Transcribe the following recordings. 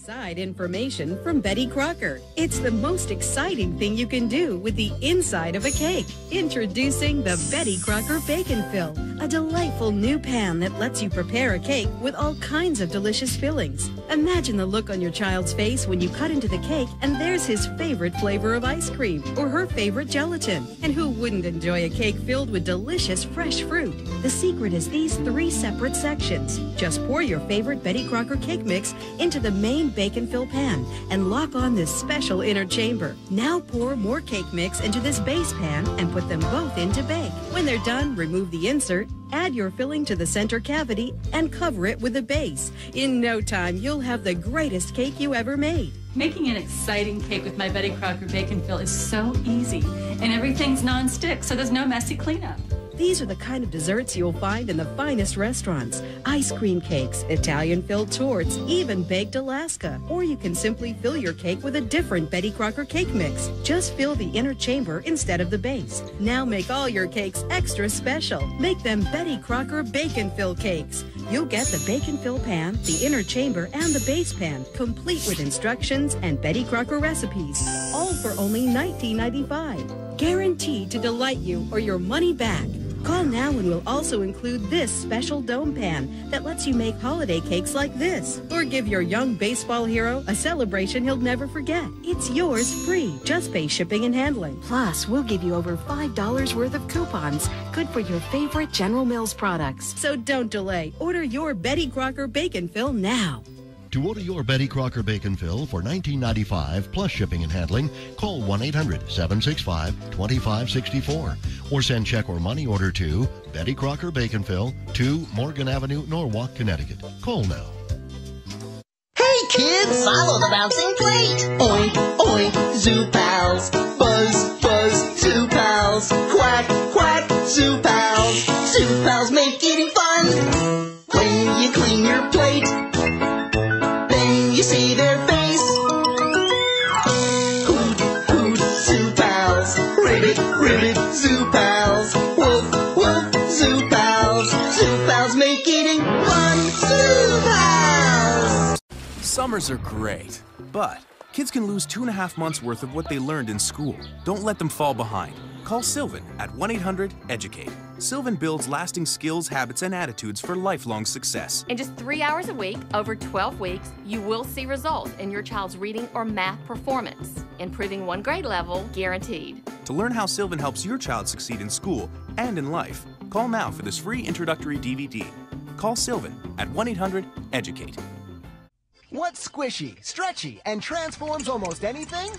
Inside information from Betty Crocker. It's the most exciting thing you can do with the inside of a cake. Introducing the Betty Crocker Bake 'n Fill, a delightful new pan that lets you prepare a cake with all kinds of delicious fillings. Imagine the look on your child's face when you cut into the cake and there's his favorite flavor of ice cream or her favorite gelatin. And who wouldn't enjoy a cake filled with delicious fresh fruit? The secret is these three separate sections. Just pour your favorite Betty Crocker cake mix into the main Bake 'n Fill pan and lock on this special inner chamber. Now pour more cake mix into this base pan and put them both into bake. When they're done, remove the insert, add your filling to the center cavity, and cover it with the base. In no time, you'll have the greatest cake you ever made. Making an exciting cake with my Betty Crocker Bake 'n Fill is so easy, and everything's non-stick, so there's no messy cleanup. These are the kind of desserts you'll find in the finest restaurants. Ice cream cakes, Italian filled tortes, even baked Alaska. Or you can simply fill your cake with a different Betty Crocker cake mix. Just fill the inner chamber instead of the base. Now make all your cakes extra special. Make them Betty Crocker Bake 'n Fill cakes. You'll get the Bake 'n Fill pan, the inner chamber, and the base pan, complete with instructions and Betty Crocker recipes. All for only $19.95. Guaranteed to delight you or your money back. Call now and we'll also include this special dome pan that lets you make holiday cakes like this. Or give your young baseball hero a celebration he'll never forget. It's yours free. Just pay shipping and handling. Plus, we'll give you over $5 worth of coupons. Good for your favorite General Mills products. So don't delay. Order your Betty Crocker Bake 'n Fill now. To order your Betty Crocker Bake 'n Fill for $19.95 plus shipping and handling, call 1-800-765-2564 or send check or money order to Betty Crocker Bake 'n Fill, 2 Morgan Avenue, Norwalk, Connecticut. Call now. Hey kids, follow the bouncing plate. Oink, oink, zoo pals. Buzz, buzz, zoo pals. Quack, quack, zoo pals. Zoo pals make eating fun. When you clean your plate, zoo pals. Woof, woof, zoo pals. Zoo pals make eating fun. Zoo pals. Summers are great, but kids can lose two and a half months worth of what they learned in school. Don't let them fall behind. Call Sylvan at 1 800 EDUCATE. Sylvan builds lasting skills, habits, and attitudes for lifelong success. In just three hours a week, over 12 weeks, you will see results in your child's reading or math performance, improving one grade level guaranteed. To learn how Sylvan helps your child succeed in school and in life, call now for this free introductory DVD. Call Sylvan at 1 800 EDUCATE. What's squishy, stretchy, and transforms almost anything?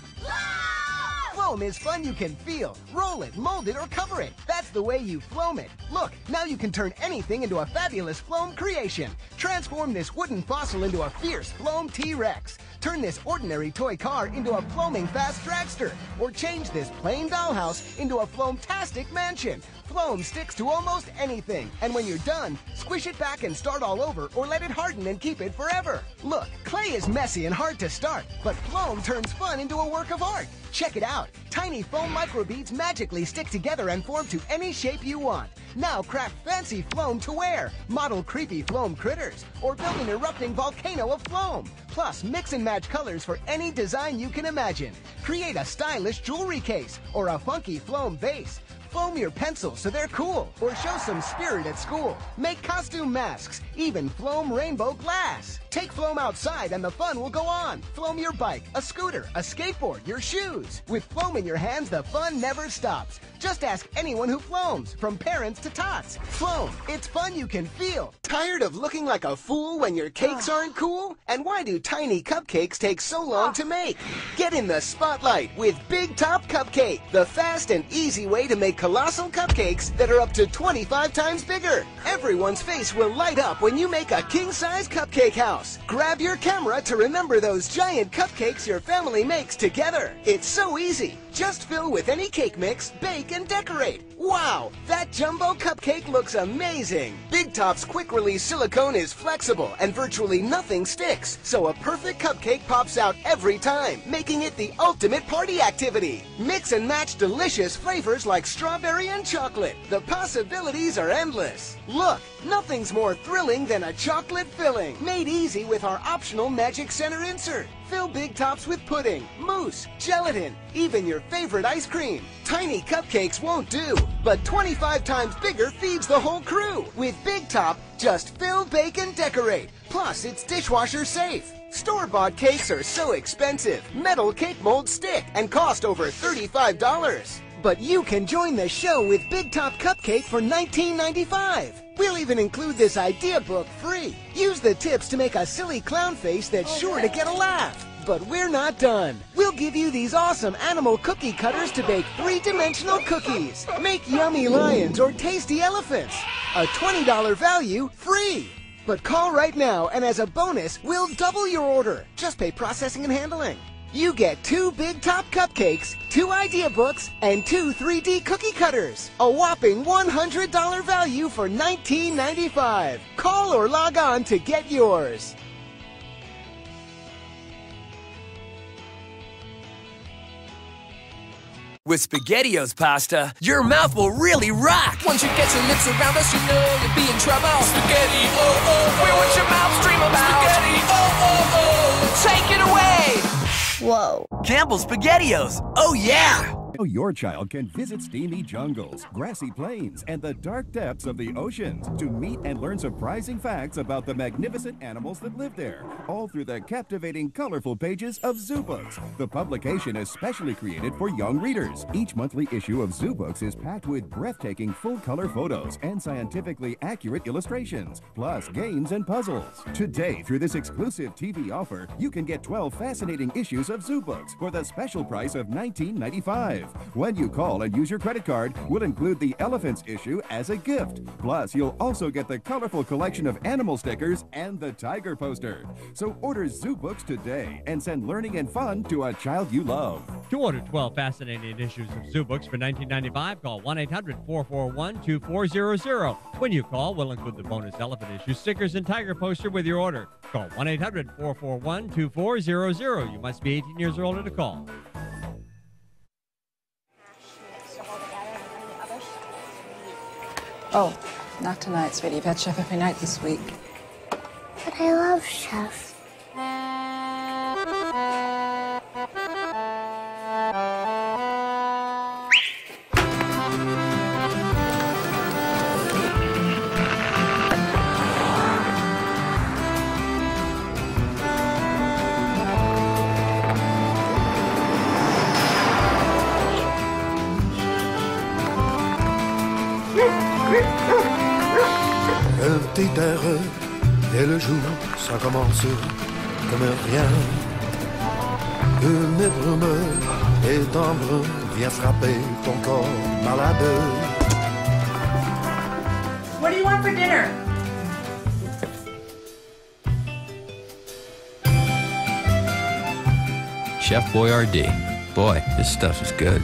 Floam is fun you can feel. Roll it, mold it, or cover it. That's the way you floam it. Look, now you can turn anything into a fabulous floam creation. Transform this wooden fossil into a fierce floam T-Rex. Turn this ordinary toy car into a floaming fast dragster. Or change this plain dollhouse into a floamtastic mansion. Floam sticks to almost anything. And when you're done, squish it back and start all over or let it harden and keep it forever. Look, clay is messy and hard to start, but Floam turns fun into a work of art. Check it out. Tiny foam microbeads magically stick together and form to any shape you want. Now craft fancy Floam to wear, model creepy Floam critters, or build an erupting volcano of Floam. Plus, mix and match colors for any design you can imagine. Create a stylish jewelry case or a funky Floam vase. Floam your pencils so they're cool, or show some spirit at school. Make costume masks, even Floam rainbow glass. Take Floam outside and the fun will go on. Floam your bike, a scooter, a skateboard, your shoes. With Floam in your hands, the fun never stops. Just ask anyone who floams, from parents to tots. Floam, it's fun you can feel. Tired of looking like a fool when your cakes aren't cool? And why do tiny cupcakes take so long to make? Get in the spotlight with Big Top Cupcake, the fast and easy way to make colossal cupcakes that are up to 25 times bigger. Everyone's face will light up when you make a king-size cupcake house. Grab your camera to remember those giant cupcakes your family makes together. It's so easy. Just fill with any cake mix, bake, and decorate. Wow, that jumbo cupcake looks amazing. Big Top's quick release silicone is flexible and virtually nothing sticks, so a perfect cupcake pops out every time, making it the ultimate party activity. Mix and match delicious flavors like strawberry and chocolate. The possibilities are endless. Look, nothing's more thrilling than a chocolate filling, made easy with our optional Magic Center insert. Fill Big Tops with pudding, mousse, gelatin, even your favorite ice cream. Tiny cupcakes won't do, but 25 times bigger feeds the whole crew. With Big Top, just fill, bake, and decorate. Plus, it's dishwasher safe. Store-bought cakes are so expensive. Metal cake molds stick and cost over $35. But you can join the show with Big Top Cupcake for $19.95. We'll even include this idea book free. Use the tips to make a silly clown face that's oh, sure to get a laugh. But we're not done. We'll give you these awesome animal cookie cutters to bake three-dimensional cookies. Make yummy lions or tasty elephants. A $20 value free. But call right now and as a bonus, we'll double your order. Just pay processing and handling. You get two Big Top cupcakes, two idea books, and two 3D cookie cutters. A whopping $100 value for $19.95. Call or log on to get yours. With SpaghettiOs pasta, your mouth will really rock. Once you get your lips around us, you know you'll be in trouble. Spaghetti, oh, oh, oh. where would your mouth dream about? Spaghetti, oh, oh, oh, take it away. Whoa. Campbell's SpaghettiOs, oh yeah. Your child can visit steamy jungles, grassy plains, and the dark depths of the oceans to meet and learn surprising facts about the magnificent animals that live there, all through the captivating, colorful pages of Zoo Books. The publication is specially created for young readers. Each monthly issue of Zoo Books is packed with breathtaking full-color photos and scientifically accurate illustrations, plus games and puzzles. Today, through this exclusive TV offer, you can get 12 fascinating issues of Zoo Books for the special price of $19.95. When you call and use your credit card, we'll include the elephants issue as a gift. Plus, you'll also get the colorful collection of animal stickers and the tiger poster. So order Zoo Books today and send learning and fun to a child you love. To order 12 fascinating issues of Zoo Books for $19.95, call 1 800 441 2400. When you call, we'll include the bonus elephant issue, stickers, and tiger poster with your order. Call 1 800 441 2400. You must be 18 years or older to call. Oh, not tonight, sweetie. You've had chef every night this week. But I love Chef. Ça commence comme rien. Une brume et d'ambre vient frapper ton corps malade. What do you want for dinner? Chef Boyardee. Boy, this stuff is good.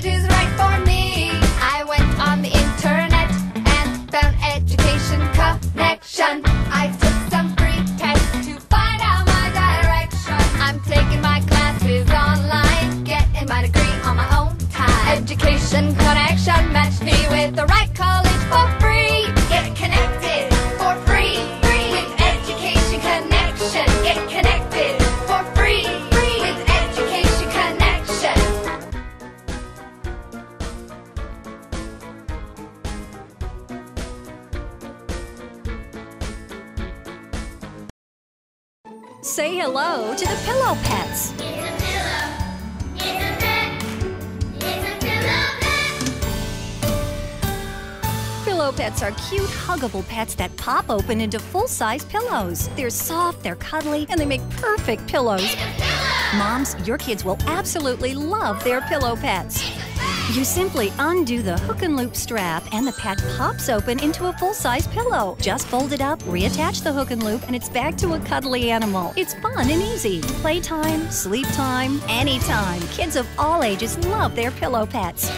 College is Say hello to the Pillow Pets. Pillow Pillow Pets are cute, huggable pets that pop open into full-size pillows. They're soft, they're cuddly, and they make perfect pillows. Moms, your kids will absolutely love their Pillow Pets. You simply undo the hook and loop strap, and the pet pops open into a full size pillow. Just fold it up, reattach the hook and loop, and it's back to a cuddly animal. It's fun and easy. Playtime, sleep time, anytime. Kids of all ages love their pillow pets.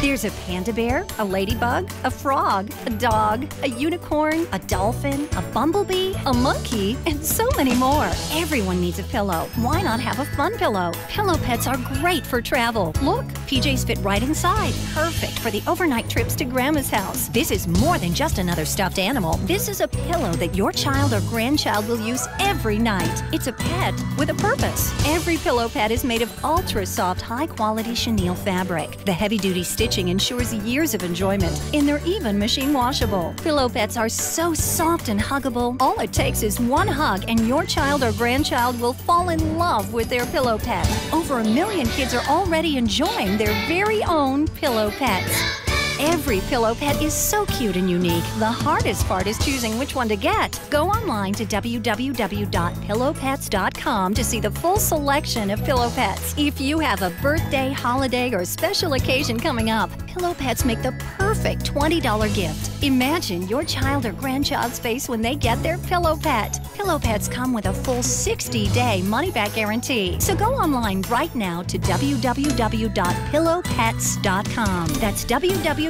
There's a panda bear, a ladybug, a frog, a dog, a unicorn, a dolphin, a bumblebee, a monkey, and so many more. Everyone needs a pillow. Why not have a fun pillow? Pillow pets are great for travel. Look, PJs fit right inside. Perfect for the overnight trips to grandma's house. This is more than just another stuffed animal. This is a pillow that your child or grandchild will use every night. It's a pet with a purpose. Every pillow pet is made of ultra soft, high quality chenille fabric. The heavy duty stitching ensures years of enjoyment, and they're even machine washable. Pillow pets are so soft and huggable. All it takes is one hug, and your child or grandchild will fall in love with their pillow pet. Over a million kids are already enjoying their very own pillow pets. Every pillow pet is so cute and unique. The hardest part is choosing which one to get. Go online to www.pillowpets.com to see the full selection of pillow pets. If you have a birthday, holiday, or special occasion coming up, Pillow Pets make the perfect $20 gift. Imagine your child or grandchild's face when they get their pillow pet. Pillow Pets come with a full 60-day money-back guarantee. So go online right now to www.pillowpets.com. That's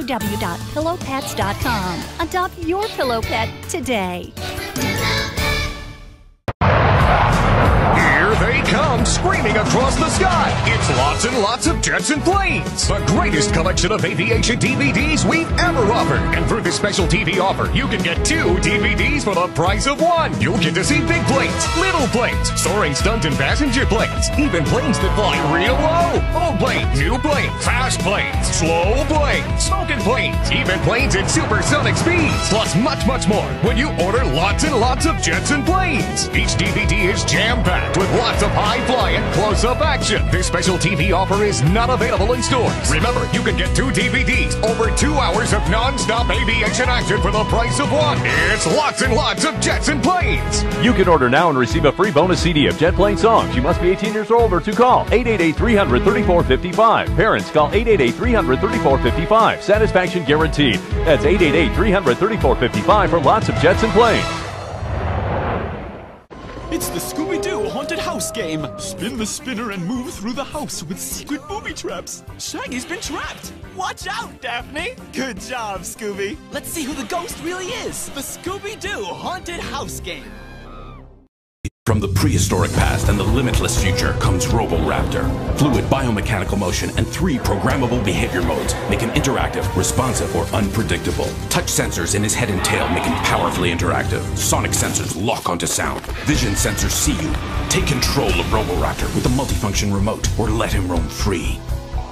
www.pillowpets.com. Adopt your pillow pet today. Come, screaming across the sky. It's lots and lots of jets and planes. The greatest collection of aviation DVDs we've ever offered. And through this special TV offer, you can get two DVDs for the price of one. You'll get to see big planes, little planes, soaring stunt and passenger planes, even planes that fly real low. Old planes, new planes, fast planes, slow planes, smoking planes, even planes at supersonic speeds, plus much, much more when you order lots and lots of jets and planes. Is jam-packed with lots of high-flying, close-up action. This special TV offer is not available in stores. Remember, you can get two DVDs, over two hours of non-stop aviation action for the price of one. It's lots and lots of jets and planes. You can order now and receive a free bonus CD of Jet Plane songs. You must be 18 years old or to call 888-300-3455. Parents call 888-300-3455. Satisfaction guaranteed. That's 888-300-3455 for lots of jets and planes. It's the Scooby Doo Haunted House game. Spin the spinner and move through the house with secret booby traps. Shaggy's been trapped. Watch out, Daphne. Good job, Scooby. Let's see who the ghost really is. The Scooby Doo Haunted House game. From the prehistoric past and the limitless future comes Roboraptor. Fluid biomechanical motion and three programmable behavior modes make him interactive, responsive, or unpredictable. Touch sensors in his head and tail make him powerfully interactive. Sonic sensors lock onto sound. Vision sensors see you. Take control of Roboraptor with a multifunction remote or let him roam free.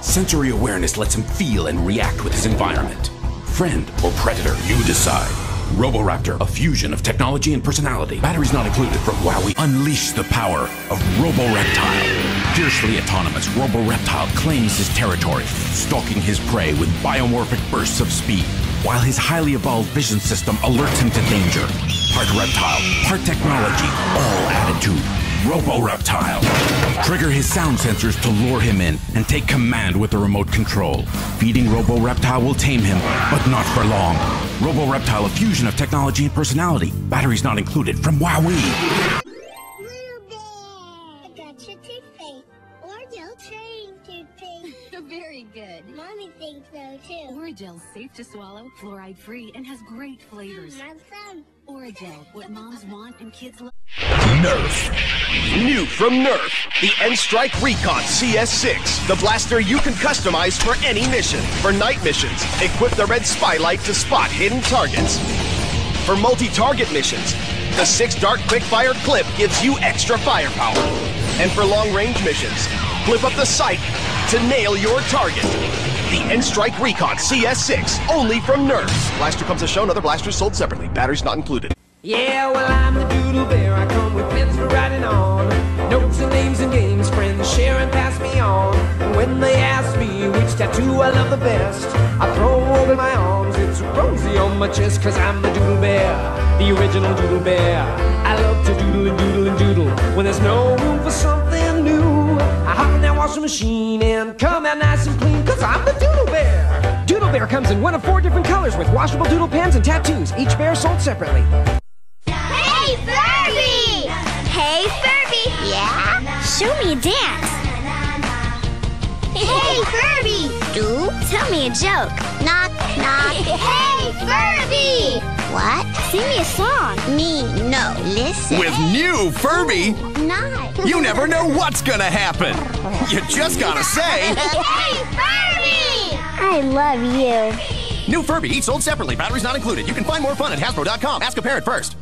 Sensory awareness lets him feel and react with his environment. Friend or predator, you decide. Roboraptor, a fusion of technology and personality. Batteries not included from WowWee. Unleash the power of Roboreptile. Fiercely autonomous, Roboreptile claims his territory, stalking his prey with biomorphic bursts of speed, while his highly evolved vision system alerts him to danger. Part reptile, part technology, all attitude. Roboreptile. Trigger his sound sensors to lure him in and take command with the remote control. Feeding Roboreptile will tame him, but not for long. Roboreptile, a fusion of technology and personality. Batteries not included from WowWee. Very good. Mommy thinks so too. Orajel's safe to swallow, fluoride free, and has great flavors. Have some. Orajel, what moms want and kids love. Nerf. New from Nerf, the N-Strike Recon CS6, the blaster you can customize for any mission. For night missions, equip the red spylight to spot hidden targets. For multi-target missions, the 6 Dart Quick-Fire clip gives you extra firepower. And for long-range missions, flip up the sight to nail your target. The N-Strike Recon CS6, only from Nerf. Blaster comes as shown, other blasters sold separately. Batteries not included. Yeah, well, I'm the doodle bear. I come with pens for they ask me which tattoo I love the best, I throw over my arms. It's rosy on my chest cause I'm the doodle bear, the original doodle bear. I love to doodle and doodle and doodle when there's no room for something new. I hop in that washing machine and come out nice and clean cause I'm the doodle bear. Doodle bear comes in one of four different colors with washable doodle pens and tattoos, each bear sold separately. Hey, Furby! Hey, Furby! Yeah? Show me a dance. Hey, Furby! Do? Tell me a joke. Knock, knock. hey, Furby! What? Sing me a song. Me, no. Listen. With new Furby, Not. you never know what's gonna happen. You just gotta say, hey, Furby! I love you. new Furby, each sold separately, batteries not included. You can find more fun at Hasbro.com. Ask a parent first.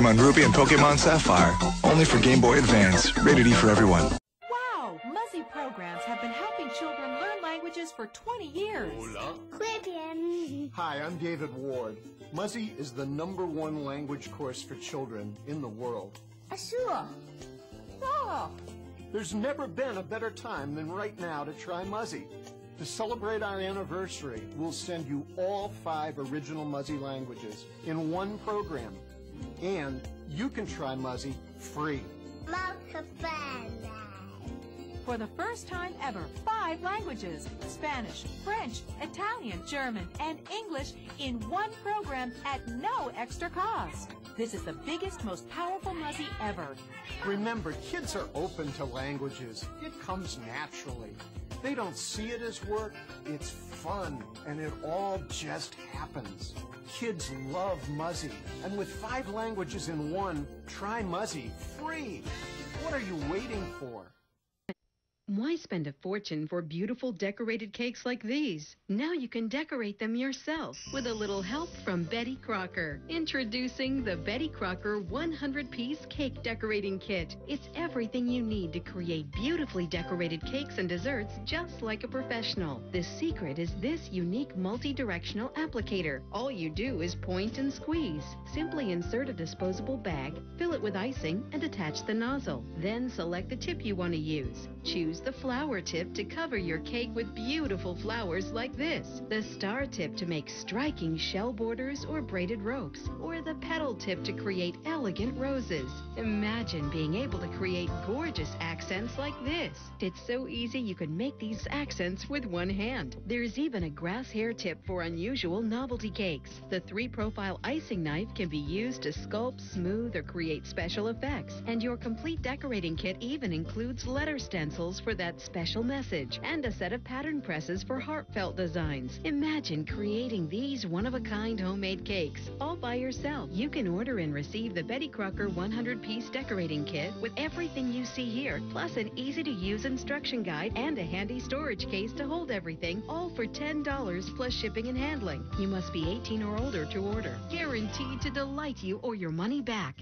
Pokemon Ruby and Pokemon Sapphire. Only for Game Boy Advance. Rated E for everyone. Wow, Muzzy programs have been helping children learn languages for 20 years. Hola. Hi, I'm David Ward. Muzzy is the number one language course for children in the world. Sure. Ah, there's never been a better time than right now to try Muzzy. To celebrate our anniversary, we'll send you all five original Muzzy languages in one program. And you can try Muzzy free. For the first time ever, five languages Spanish, French, Italian, German, and English in one program at no extra cost. This is the biggest, most powerful Muzzy ever. Remember, kids are open to languages. It comes naturally. They don't see it as work. It's fun, and it all just happens. Kids love Muzzy, and with five languages in one, try Muzzy free. What are you waiting for? Why spend a fortune for beautiful decorated cakes like these? Now you can decorate them yourself with a little help from Betty Crocker. Introducing the Betty Crocker 100 piece cake decorating kit. It's everything you need to create beautifully decorated cakes and desserts just like a professional. The secret is this unique multi directional applicator. All you do is point and squeeze. Simply insert a disposable bag, fill it with icing, and attach the nozzle. Then select the tip you want to use. Choose the flower tip to cover your cake with beautiful flowers like this, the star tip to make striking shell borders or braided ropes, or the petal tip to create elegant roses. Imagine being able to create gorgeous accents like this. It's so easy you can make these accents with one hand. There's even a grass hair tip for unusual novelty cakes. The three profile icing knife can be used to sculpt, smooth, or create special effects. And your complete decorating kit even includes letter stencils for that special message and a set of pattern presses for heartfelt designs. Imagine creating these one of a kind homemade cakes all by yourself. You can order and receive the Betty Crocker 100 piece decorating kit with everything you see here, plus an easy to use instruction guide and a handy storage case to hold everything, all for $10 plus shipping and handling. You must be 18 or older to order. Guaranteed to delight you or your money back.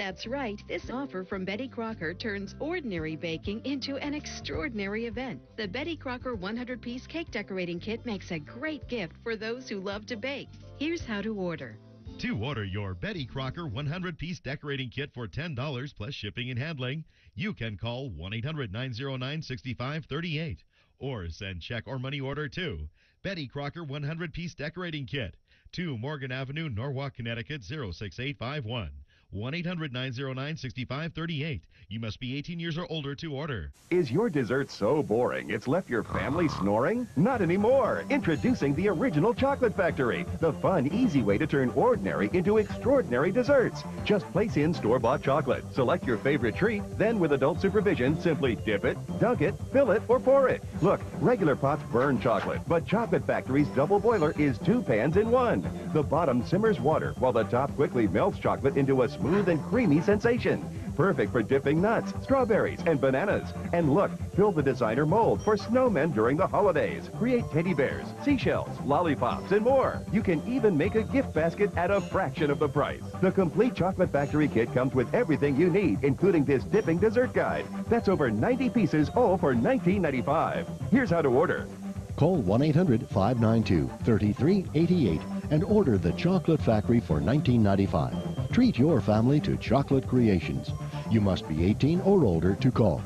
That's right, this offer from Betty Crocker turns ordinary baking into an extraordinary event. The Betty Crocker 100 piece cake decorating kit makes a great gift for those who love to bake. Here's how to order. To order your Betty Crocker 100 piece decorating kit for $10 plus shipping and handling, you can call 1 800 909 6538 or send check or money order to Betty Crocker 100 piece decorating kit to Morgan Avenue, Norwalk, Connecticut 06851. 1 800 909 6538. You must be 18 years or older to order. Is your dessert so boring it's left your family snoring? Not anymore. Introducing the Original Chocolate Factory, the fun, easy way to turn ordinary into extraordinary desserts. Just place in store-bought chocolate, select your favorite treat, then with adult supervision, simply dip it, dunk it, fill it, or pour it. Look, regular pots burn chocolate, but Chocolate Factory's double boiler is two pans in one. The bottom simmers water while the top quickly melts chocolate into a smooth and creamy sensation. perfect for dipping nuts, strawberries, and bananas. And look, fill the designer mold for snowmen during the holidays. Create teddy bears, seashells, lollipops, and more. You can even make a gift basket at a fraction of the price. The complete Chocolate Factory kit comes with everything you need, including this dipping dessert guide. That's over 90 pieces, all for $19.95. Here's how to order. Call 1 800 592 3388 and order the Chocolate Factory for $19.95. Treat your family to chocolate creations. You must be 18 or older to call.